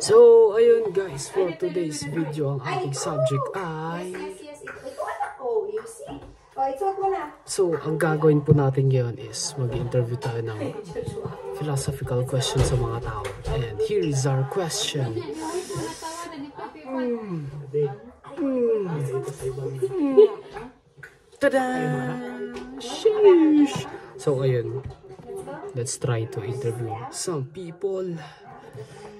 So, ayun guys, for today's video, ang ating subject ay... So, ang gagawin po natin ngayon is mag-interview tayo ng philosophical question sa mga tao. And here is our question. Tada! Sheesh! So, ayun. Let's try to interview some people. Yeah.